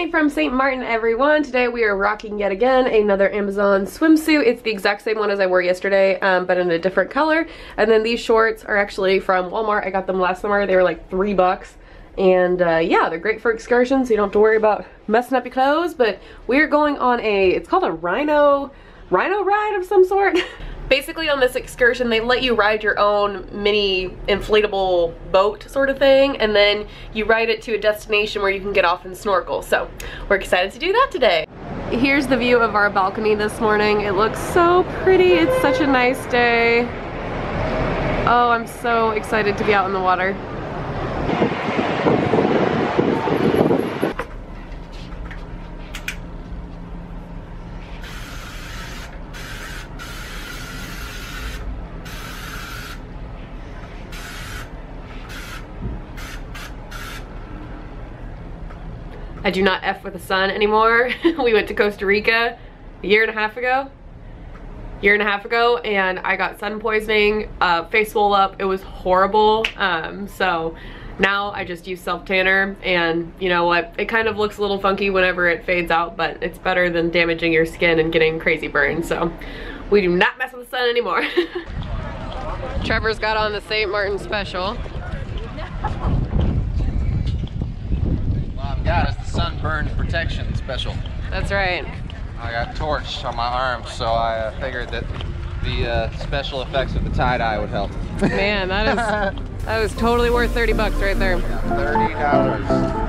morning from St. Martin, everyone. Today we are rocking yet again another Amazon swimsuit. It's the exact same one as I wore yesterday, um, but in a different color. And then these shorts are actually from Walmart. I got them last summer. They were like three bucks. And uh, yeah, they're great for excursions. So you don't have to worry about messing up your clothes. But we're going on a, it's called a rhino, rhino ride of some sort. basically on this excursion they let you ride your own mini inflatable boat sort of thing and then you ride it to a destination where you can get off and snorkel. So we're excited to do that today. Here's the view of our balcony this morning. It looks so pretty. It's such a nice day. Oh I'm so excited to be out in the water I do not F with the sun anymore. we went to Costa Rica a year and a half ago. Year and a half ago and I got sun poisoning, uh, face swole up, it was horrible. Um, so now I just use self tanner and you know what, it kind of looks a little funky whenever it fades out but it's better than damaging your skin and getting crazy burns. So we do not mess with the sun anymore. Trevor's got on the St. Martin special. Got is the sunburn protection special. That's right. I got torched on my arm, so I uh, figured that the uh, special effects of the tie-dye would help. Man, that is that was totally worth 30 bucks right there. $30.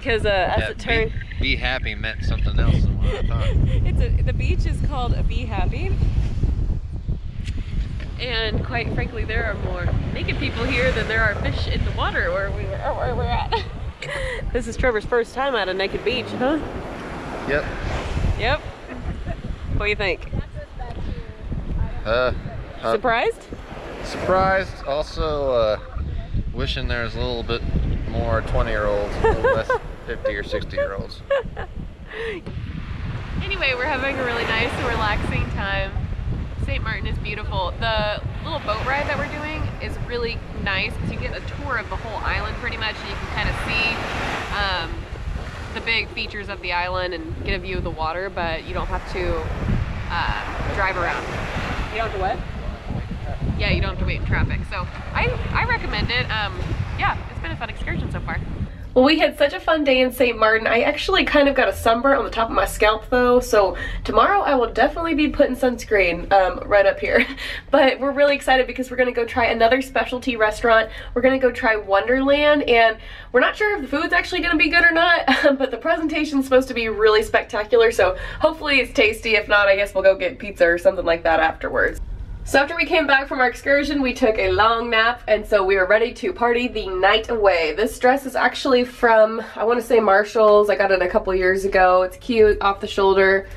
Because uh, as yeah, it turned... Be, be, happy meant something else than what I thought. it's a, the beach is called Be Happy. And quite frankly, there are more naked people here than there are fish in the water where, we, where we're at. this is Trevor's first time at a naked beach, huh? Yep. Yep. What do you think? Uh, uh surprised? Surprised. Also, uh, wishing there was a little bit more 20 year olds, a little less 50 or 60 year olds. anyway, we're having a really nice, relaxing time. St. Martin is beautiful. The little boat ride that we're doing is really nice because you get a tour of the whole island pretty much and you can kind of see um, the big features of the island and get a view of the water, but you don't have to uh, drive around. You don't have to what? Yeah, you don't have to wait in traffic. So I, I recommend it. Um, yeah, it's been a fun excursion so far. Well, we had such a fun day in St. Martin. I actually kind of got a sunburn on the top of my scalp though, so tomorrow I will definitely be putting sunscreen um, right up here. But we're really excited because we're gonna go try another specialty restaurant. We're gonna go try Wonderland, and we're not sure if the food's actually gonna be good or not, but the presentation's supposed to be really spectacular, so hopefully it's tasty. If not, I guess we'll go get pizza or something like that afterwards. So after we came back from our excursion, we took a long nap, and so we were ready to party the night away. This dress is actually from, I want to say Marshalls. I got it a couple years ago. It's cute, off the shoulder,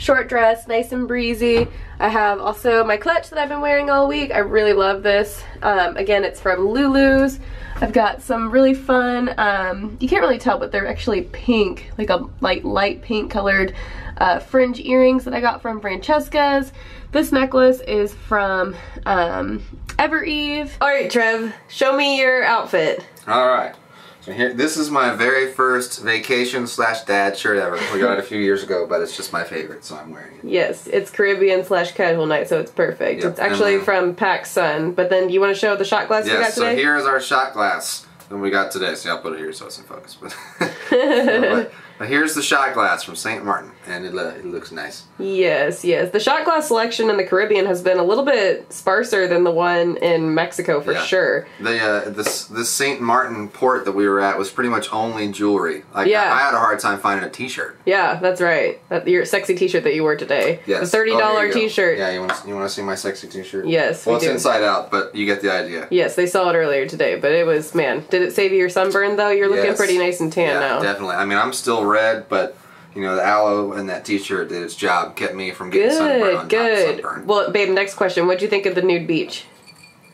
short dress, nice and breezy. I have also my clutch that I've been wearing all week. I really love this. Um, again, it's from Lulu's. I've got some really fun, um, you can't really tell, but they're actually pink, like a light, light pink colored uh, fringe earrings that I got from Francesca's. This necklace is from um, Evereve. All right, Trev, show me your outfit. All right. So here, this is my very first vacation slash dad shirt ever. We got it a few years ago, but it's just my favorite, so I'm wearing it. Yes, it's Caribbean slash casual night, so it's perfect. Yep, It's actually then- from PacSun, but then you want to show the shot glass we got Yes, so here's our shot glass that we got today. See, I'll put it here so it's in focus. But, but, here's the shot glass from St. Martin, and it, uh, it looks nice. Yes, yes. The shot glass selection in the Caribbean has been a little bit sparser than the one in Mexico for Yeah. sure. The uh, this this St. Martin port that we were at was pretty much only jewelry. Like Yeah. I, I had a hard time finding a T-shirt. Yeah, that's right. That, your sexy t-shirt that you wore today. Yes, The thirty Oh, dollar go. t-shirt. Yeah, you want to you want to see my sexy T-shirt? Yes, Well, we it's do. inside out, but you get the idea. Yes, they saw it earlier today, but it was man. Did it save you your sunburn though? You're looking Yes. pretty nice and tan yeah, now. definitely. I mean, I'm still red, but you know, the aloe and that T-shirt did its job, kept me from getting sunburn on Good, good. sunburn. Well, babe, next question. What'd you think of the nude beach?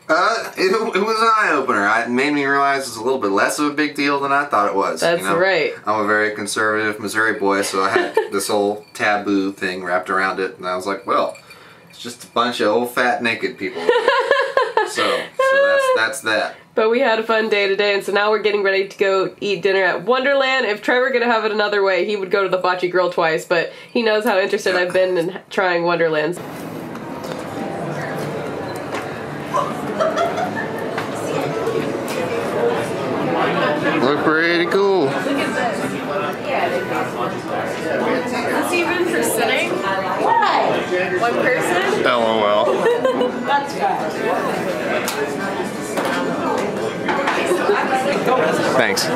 Uh, it, it was an eye opener. It made me realize it's a little bit less of a big deal than I thought it was. That's you know? right. I'm a very conservative Missouri boy, so I had this whole taboo thing wrapped around it, and I was like, well, it's just a bunch of old fat naked people. so, so that's that's that. But we had a fun day today, and so now we're getting ready to go eat dinner at Wonderland. If Trevor could have it another way, he would go to the hibachi Grill twice, but he knows how interested I've been in trying Wonderlands. Look pretty cool. Is this even for sitting? Why? One person? LOL. Thanks.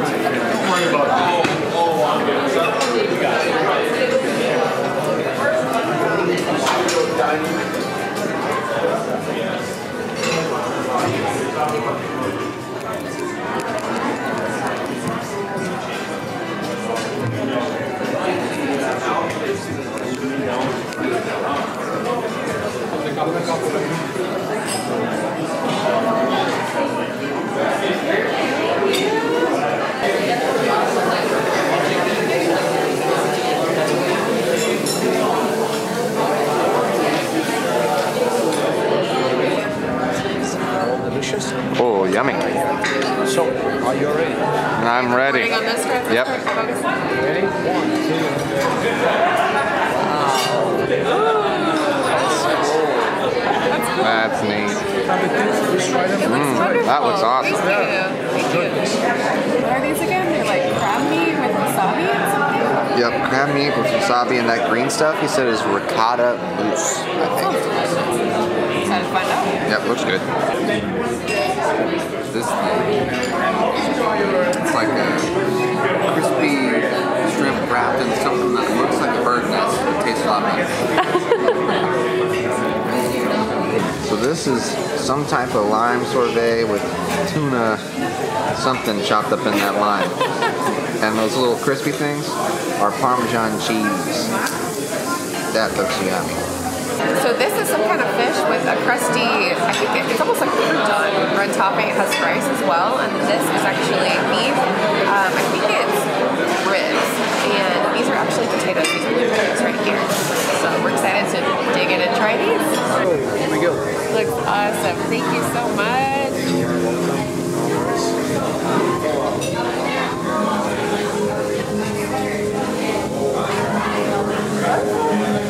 Are you ready? I'm ready. on this Trevor? Yep. Ready? One, two. That's neat. Have a taste. Just try them. Mm, that looks awesome. What are these again? They're like crab meat with wasabi and something? Yep, crab meat with wasabi and that green stuff. He said is ricotta mousse. I think. Excited to find out. Yep, looks good. This it's like a crispy shrimp wrapped in something that looks like a bird nest. It tastes a lot better. so this is some type of lime sorbet with tuna something chopped up in that lime. And those little crispy things are Parmesan cheese. That looks yummy. So this is some kind of fish with a crusty, I think it, it's almost like crouton red topping. It has rice as well, and this is actually beef. Um, I think it's ribs, and these are actually potatoes. These are blueberries right here. So we're excited to dig in and try these. Here we go. Looks awesome. Thank you so much. Thank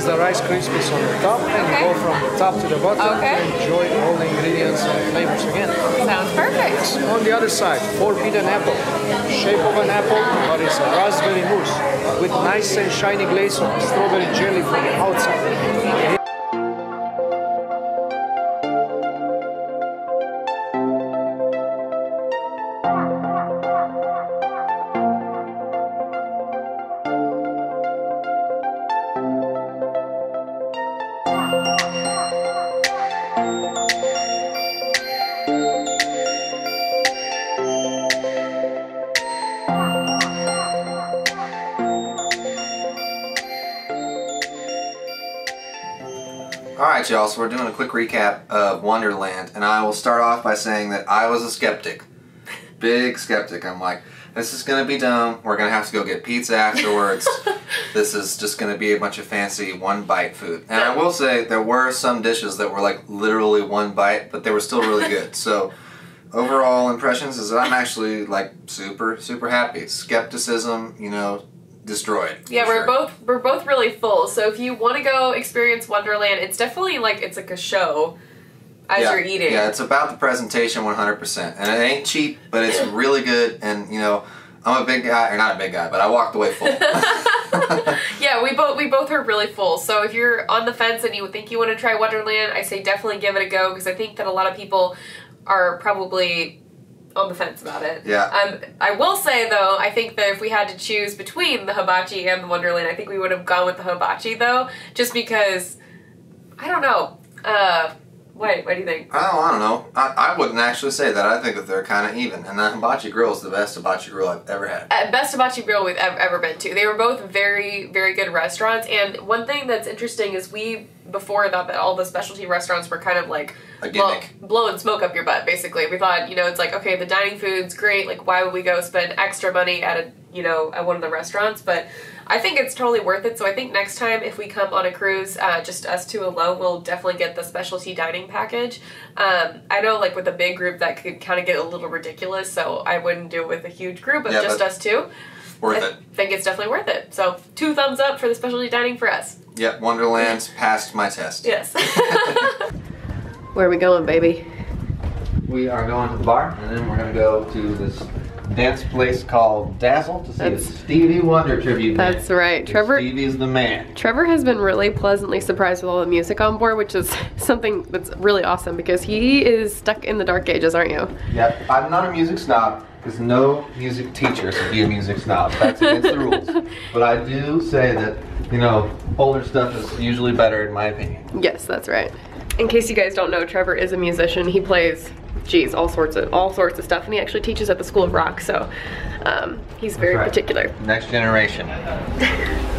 you so much. So you place the rice crispies on the top and Okay. go from the top to the bottom Okay. and enjoy all the ingredients and flavors again. Sounds perfect. On the other side, forbidden apple. Shape of an apple, but it's a raspberry mousse with nice and shiny glaze of strawberry jelly from the outside. Y'all. So we're doing a quick recap of Wonderland, and I will start off by saying that I was a skeptic, big skeptic. I'm like, this is gonna be dumb. We're gonna have to go get pizza afterwards. this is just gonna be a bunch of fancy one bite food. And I will say there were some dishes that were like literally one bite, but they were still really good. So overall impressions is that I'm actually like super super happy. Skepticism, you know, destroyed. Yeah, we're sure. both we're both really full. So if you want to go experience Wonderland, it's definitely like it's like a show as yeah. you're eating. Yeah, it's about the presentation 100%. And it ain't cheap, but it's really good. And, you know, I'm a big guy, or not a big guy, but I walked away full. Yeah, we both we both are really full. So if you're on the fence and you think you want to try Wonderland, I say definitely give it a go because I think that a lot of people are probably on the fence about it. Yeah. Um, I will say though, I think that if we had to choose between the hibachi and the Wonderland, I think we would have gone with the hibachi though, just because I don't know. Uh, what what do you think? I don't, I don't know. I, I wouldn't actually say that. I think that they're kind of even. And that hibachi grill is the best hibachi grill I've ever had. Uh, best hibachi grill we've ever, ever been to. They were both very, very good restaurants. And one thing that's interesting is we before thought that all the specialty restaurants were kind of like A blow- blowing smoke up your butt. Basically, we thought you know it's like okay, the dining food's great. Like why would we go spend extra money at a you know at one of the restaurants? But I think it's totally worth it. So I think next time if we come on a cruise, uh, just us two alone, we'll definitely get the specialty dining package. Um, I know like with a big group that could kind of get a little ridiculous, so I wouldn't do it with a huge group, but Yeah, just us two. Worth I it. think it's definitely worth it. So two thumbs up for the specialty dining for us. Yep, Wonderland's passed my test. Yes. Where are we going, baby? We are going to the bar, and then we're going to go to this dance place called Dazzle to see That's- a Stevie Wonder tribute. band. That's right. Because Trevor Stevie's the man. Trevor has been really pleasantly surprised with all the music on board, which is something that's really awesome because he is stuck in the dark ages, aren't you? Yep, I'm not a music snob because no music teacher should be a music snob. That's against the rules. But I do say that, you know, older stuff is usually better in my opinion. Yes, that's right. In case you guys don't know, Trevor is a musician. He plays, geez, all sorts of all sorts of stuff, and he actually teaches at the School of Rock. So um, he's very right. particular. Next generation.